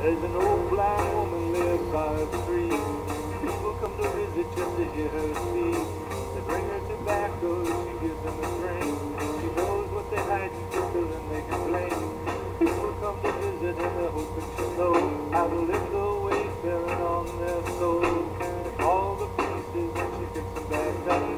There's an old blind woman lives by the street. People come to visit just to hear her speak. They bring her tobacco, she gives them a drink. She knows what they hide and conceal and they complain. People come to visit and they're hoping to know how to live the way, bearing on their souls. All the pieces and she picks them back up.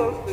pessoas.